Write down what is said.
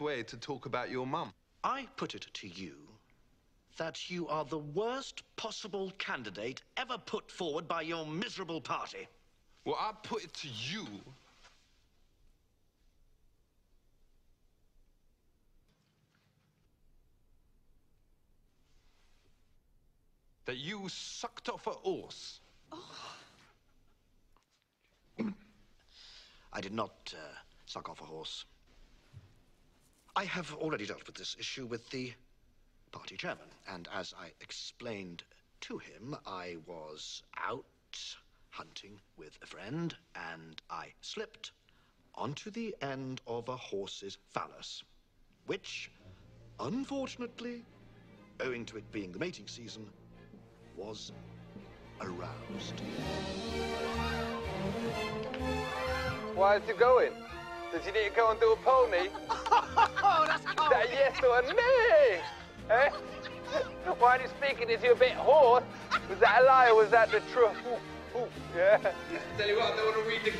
way to talk about your mum. I put it to you that you are the worst possible candidate ever put forward by your miserable party. Well, I put it to you that you sucked off a horse. I did not uh, suck off a horse. I have already dealt with this issue with the party chairman, and as I explained to him, I was out hunting with a friend, and I slipped onto the end of a horse's phallus, which, unfortunately, owing to it being the mating season, was aroused. Why is he going? Does he need to go and do a pony? Oh, that's Is that a yes or a nay? Eh? Why are you speaking? Is he a bit hoarse? Was that a lie or was that the truth? Ooh, ooh, yeah. Tell you what, I don't want to read the